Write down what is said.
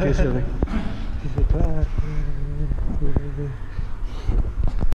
Exclusively.